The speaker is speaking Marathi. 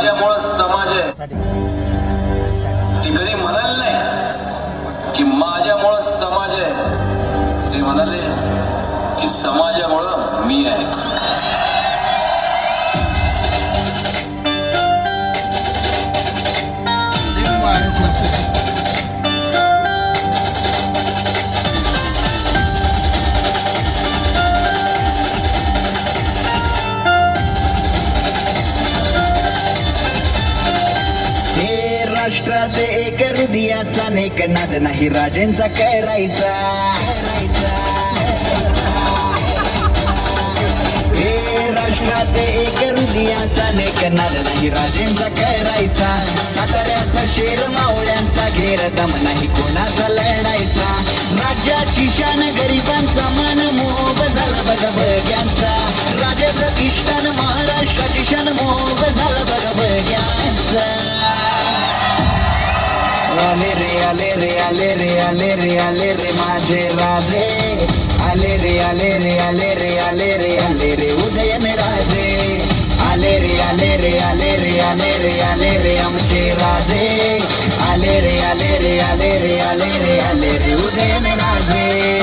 समाज आहे. ते कधी म्हणाल नाही की माझ्यामुळं समाज आहे. ते म्हणाले की समाजामुळं मी आहे. महाराष्ट्रात एक हृदयाचा नेक नाद नाही राजेंचा करायचा हे राष्ट्रात एक हृदयाचा नेक नाद नाही राजेंचा करायचा साताऱ्याचा शेर मावळ्यांचा घेर दम नाही कोणाचा लढायचा. राज्याची शान गरिबांचा मान मोब झाला बघा बळग्यांचा. राजा प्रतिष्ठान महाराष्ट्राची शान मोब झाला আলে রে আলে রে আলে রে আলে রে আলে রে মাঝে রাজে আলে রে আলে রে আলে রে আলে রে আলে রে উদয়ন রাজে আলে রে আলে রে আলে রে আলে রে আলে রে আমচে রাজে আলে রে আলে রে আলে রে আলে রে আলে রে উদয়ন রাজে